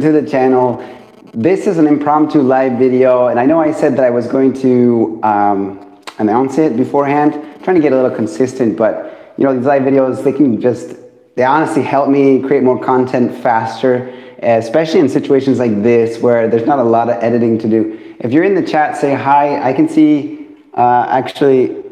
to the channel. This is an impromptu live video, and I know I said that I was going to um, announce it beforehand. I'm trying to get a little consistent, but you know, these live videos, they can just, they honestly help me create more content faster, especially in situations like this where there's not a lot of editing to do. If you're in the chat, say hi. I can see uh, actually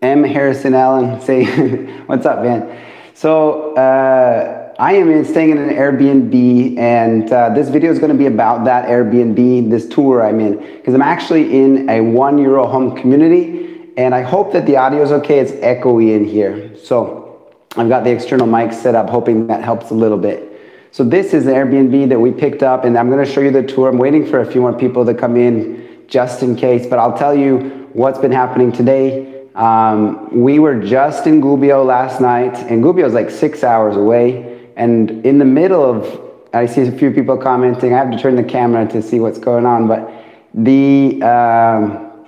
M. Harrison Allen say, what's up, man? So, uh, I am staying in an Airbnb, and uh, this video is going to be about that Airbnb, this tour I'm in, because I'm actually in a one euro home community, and I hope that the audio is okay. It's echoey in here. So I've got the external mic set up, hoping that helps a little bit. So this is the Airbnb that we picked up, and I'm going to show you the tour. I'm waiting for a few more people to come in just in case, but I'll tell you what's been happening today. Um, we were just in Gubbio last night, and Gubbio is like six hours away. And in the middle of, I see a few people commenting. I have to turn the camera to see what's going on, but the um,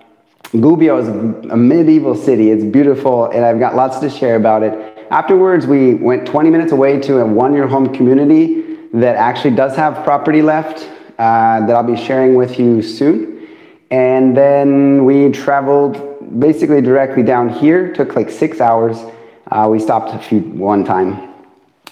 Gubbio is a medieval city. It's beautiful, and I've got lots to share about it. Afterwards, we went 20 minutes away to a one-euro home community that actually does have property left uh, that I'll be sharing with you soon. And then we traveled basically directly down here. Took like six hours. Uh, we stopped a few one time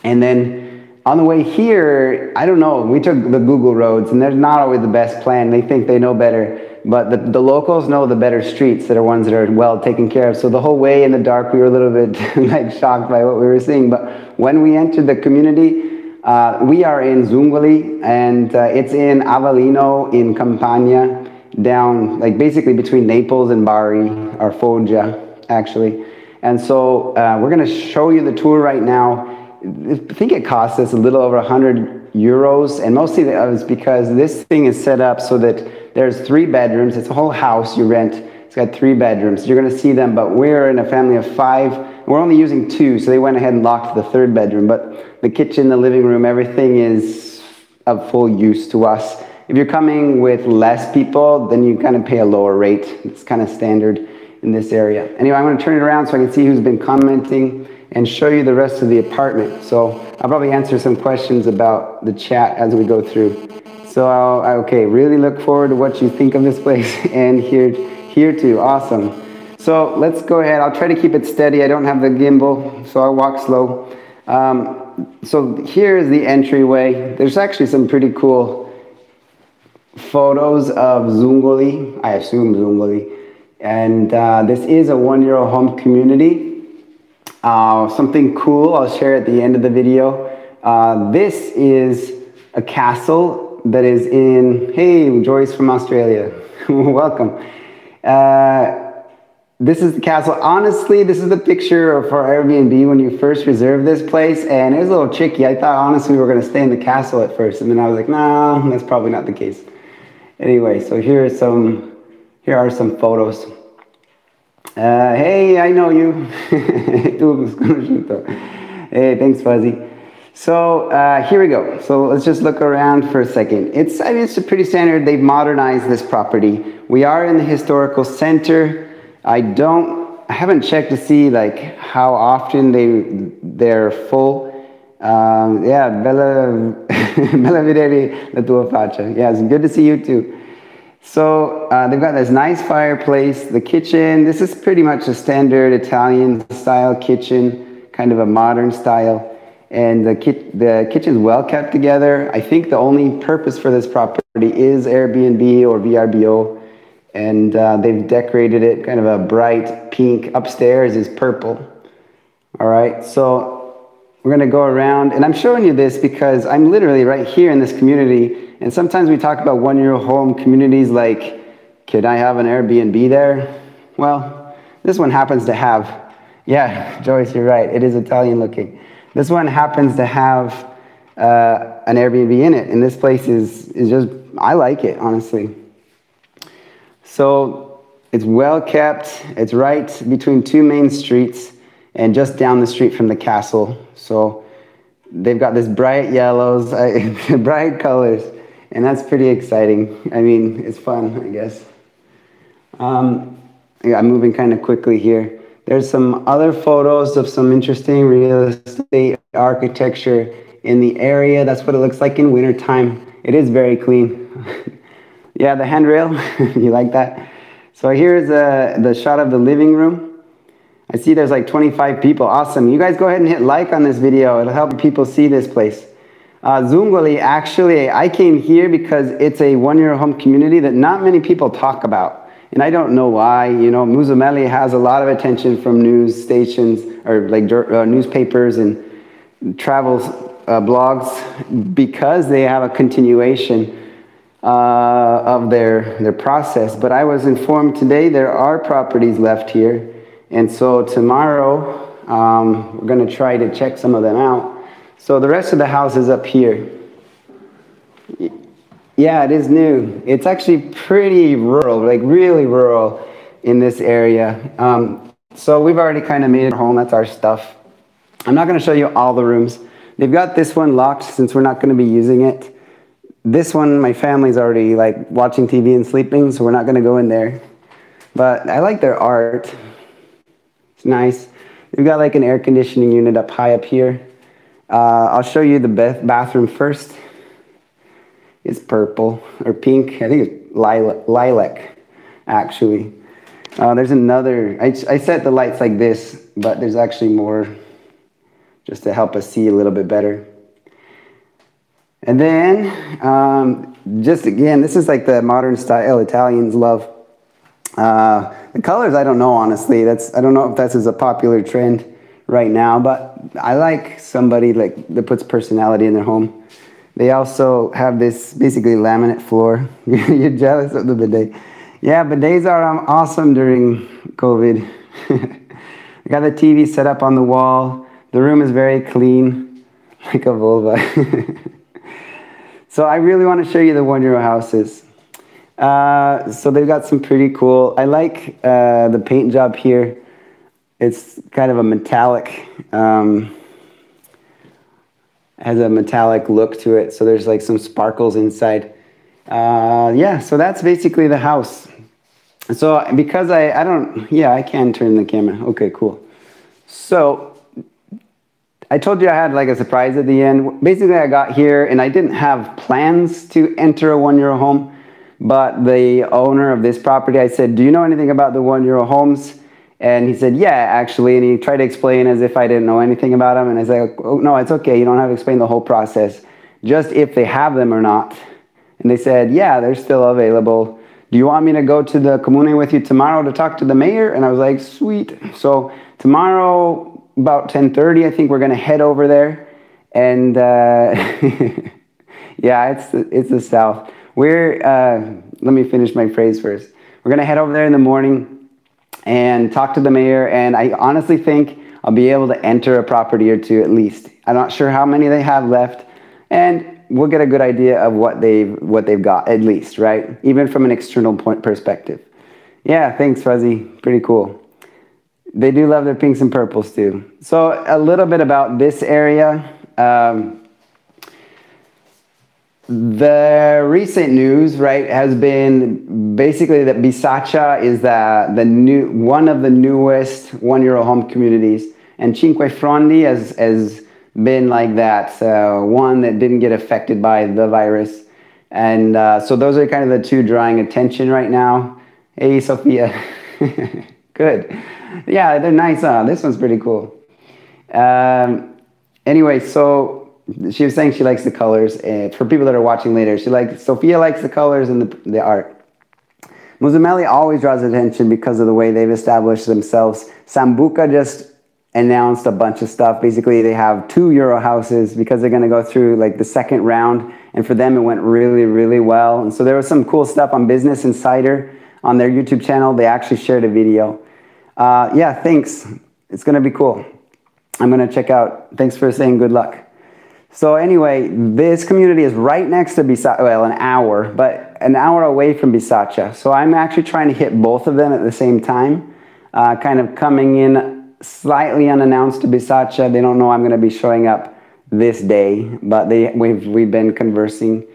and then on the way here, I don't know, we took the Google roads and they're not always the best plan. They think they know better, but the, the locals know the better streets that are ones that are well taken care of. So the whole way in the dark, we were a little bit like shocked by what we were seeing. But when we entered the community, uh, we are in Zungoli and uh, it's in Avellino in Campania, down like basically between Naples and Bari, or Foggia actually. And so uh, we're gonna show you the tour right now. I think it cost us a little over 100 euros, and mostly that was because this thing is set up so that there's three bedrooms. It's a whole house you rent. It's got three bedrooms. You're going to see them, but we're in a family of five. We're only using two, so they went ahead and locked the third bedroom. But the kitchen, the living room, everything is of full use to us. If you're coming with less people, then you kind of pay a lower rate. It's kind of standard in this area. Anyway, I'm going to turn it around so I can see who's been commenting and show you the rest of the apartment. So I'll probably answer some questions about the chat as we go through. So I'll, okay, really look forward to what you think of this place and here, here too, awesome. So let's go ahead, I'll try to keep it steady. I don't have the gimbal, so I'll walk slow. Um, so here is the entryway. There's actually some pretty cool photos of Zungoli, I assume Zungoli. And uh, this is a one-year-old home community. Uh, something cool I'll share at the end of the video. Uh, this is a castle that is in, hey, Joyce from Australia, welcome. Uh, this is the castle. Honestly, this is the picture of our Airbnb when you first reserved this place, and it was a little tricky. I thought honestly we were gonna stay in the castle at first, and then I was like, nah, that's probably not the case. Anyway, so here are some, here are some photos. Uh, hey, I know you. hey, thanks, Fuzzy. So uh, here we go. So let's just look around for a second. It's, I mean, it's a pretty standard. They've modernized this property. We are in the historical center. I don't, I haven't checked to see like how often they they're full. Um, yeah, bella, bella vedere la tua faccia. Yeah, it's good to see you too. So uh, they've got this nice fireplace, the kitchen. This is pretty much a standard Italian style kitchen, kind of a modern style. And the, ki- the kitchen's well kept together. I think the only purpose for this property is Airbnb or VRBO. And uh, they've decorated it kind of a bright pink. Upstairs is purple. All right, so we're gonna go around, and I'm showing you this because I'm literally right here in this community and sometimes we talk about one euro home communities like, can I have an Airbnb there? Well, this one happens to have, yeah, Joyce, you're right, it is Italian looking. This one happens to have uh, an Airbnb in it, and this place is, is just, I like it, honestly. So it's well kept, it's right between two main streets and just down the street from the castle. So they've got this bright yellows, bright colors and that's pretty exciting. I mean, it's fun, I guess. Um, yeah, I'm moving kind of quickly here. There's some other photos of some interesting real estate architecture in the area. That's what it looks like in wintertime. It is very clean. yeah, the handrail, you like that? So here's uh, the shot of the living room. I see there's like 25 people. Awesome. You guys go ahead and hit like on this video. It'll help people see this place. Uh, Zungoli, actually, I came here because it's a one-euro home community that not many people talk about. And I don't know why. You know, Mussomeli has a lot of attention from news stations or like uh, newspapers and travel uh, blogs because they have a continuation uh, of their, their process. But I was informed today there are properties left here. And so tomorrow, um, we're going to try to check some of them out. So the rest of the house is up here. Yeah, it is new. It's actually pretty rural, like really rural in this area. Um, so we've already kind of made it home. That's our stuff. I'm not going to show you all the rooms. They've got this one locked since we're not going to be using it. This one, my family's already like watching TV and sleeping, so we're not going to go in there. But I like their art. It's nice. We've got like an air conditioning unit up high up here. Uh, I'll show you the bathroom first. It's purple or pink. I think it's lilac, lilac actually. Uh, there's another, I, I set the lights like this, but there's actually more just to help us see a little bit better. And then, um, just again, this is like the modern style Italians love. Uh, the colors, I don't know, honestly. That's I don't know if that's as a popular trend right now, but I like somebody like that puts personality in their home. They also have this basically laminate floor. You're jealous of the bidet. Yeah, bidets are um, awesome during COVID. I got the TV set up on the wall. The room is very clean, like a vulva. So I really want to show you the one euro houses. Uh, so they've got some pretty cool, I like uh, the paint job here. It's kind of a metallic, um, has a metallic look to it. So there's like some sparkles inside. Uh, yeah, so that's basically the house. So because I, I don't, yeah, I can turn the camera. Okay, cool. So I told you I had like a surprise at the end. Basically, I got here and I didn't have plans to enter a one euro home, but the owner of this property, I said, Do you know anything about the one euro homes? And he said, Yeah, actually. And he tried to explain as if I didn't know anything about them. And I said, oh, No, it's okay. You don't have to explain the whole process, just if they have them or not. And they said, Yeah, they're still available. Do you want me to go to the comune with you tomorrow to talk to the mayor? And I was like, Sweet. So tomorrow, about 10:30, I think we're gonna head over there, and uh, yeah, it's it's the south. We're uh, let me finish my phrase first. We're gonna head over there in the morning and talk to the mayor, and I honestly think I'll be able to enter a property or two at least. I'm not sure how many they have left, and we'll get a good idea of what they've what they've got at least, right? Even from an external point perspective. Yeah, thanks, Fuzzy. Pretty cool. They do love their pinks and purples too. So a little bit about this area. Um, the recent news, right, has been basically that Bisaccia is the, the new, one of the newest one euro home communities. And Cinquefrondi has, has been like that, uh, one that didn't get affected by the virus. And uh, so those are kind of the two drawing attention right now. Hey, Sophia. Good yeah, they're nice. Huh? This one's pretty cool. Um, anyway, so she was saying she likes the colors. And for people that are watching later, she likes Sophia likes the colors and the, the art. Mussomeli always draws attention because of the way they've established themselves. Sambuca just announced a bunch of stuff. Basically, they have two Euro houses because they're going to go through like the second round. And for them, it went really, really well. And so there was some cool stuff on Business Insider on their YouTube channel. They actually shared a video. Uh, yeah, thanks. It's going to be cool. I'm going to check out. Thanks for saying good luck. So anyway, this community is right next to Bisaccia, well, an hour, but an hour away from Bisaccia. So I'm actually trying to hit both of them at the same time, uh, kind of coming in slightly unannounced to Bisaccia. They don't know I'm going to be showing up this day, but they, we've, we've been conversing.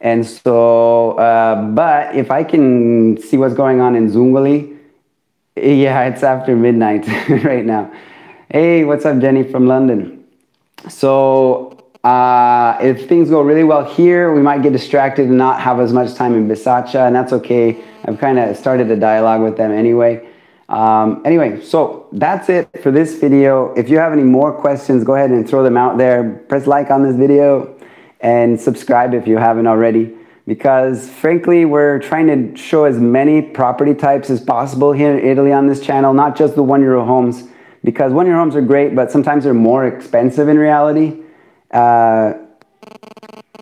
And so, uh, but if I can see what's going on in Zungoli, yeah, it's after midnight right now. Hey, what's up, Jenny from London? So uh, if things go really well here, we might get distracted and not have as much time in Bisaccia, and that's okay. I've kind of started a dialogue with them anyway. Um, anyway, so that's it for this video. If you have any more questions, go ahead and throw them out there. Press like on this video and subscribe if you haven't already because frankly, we're trying to show as many property types as possible here in Italy on this channel, not just the one euro homes because one-euro homes are great, but sometimes they're more expensive in reality. Uh,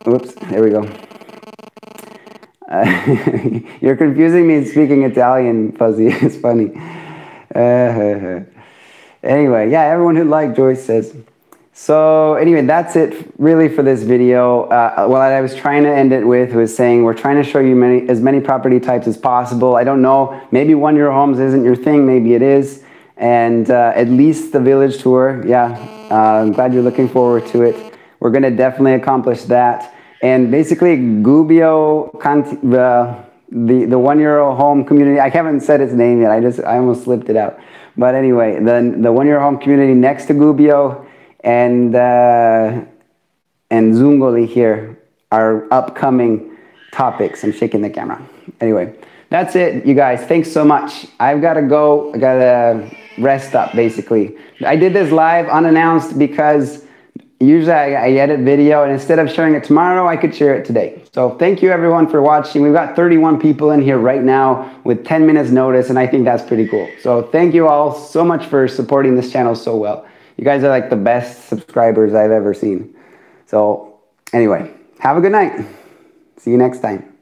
oops, there we go. Uh, you're confusing me speaking Italian, Fuzzy. It's funny. Uh, anyway, yeah, everyone who liked Joyce says. So anyway, that's it really for this video. Uh, what I was trying to end it with was saying we're trying to show you many, as many property types as possible. I don't know, maybe one euro homes isn't your thing, maybe it is. And uh, at least the village tour, yeah, uh, I'm glad you're looking forward to it. We're gonna definitely accomplish that. And basically Gubbio, uh, the, the one euro home community, I haven't said its name yet, I just, I almost slipped it out. But anyway, the, the one euro home community next to Gubbio and, uh, and Zungoli here are upcoming topics. I'm shaking the camera. Anyway, that's it, you guys. Thanks so much. I've got to go. I got to rest up, basically. I did this live unannounced because usually I, I, edit video and instead of sharing it tomorrow, I could share it today. So thank you everyone for watching. We've got 31 people in here right now with 10 minutes notice and I think that's pretty cool. So thank you all so much for supporting this channel so well. You guys are like the best subscribers I've ever seen. So anyway, have a good night. See you next time.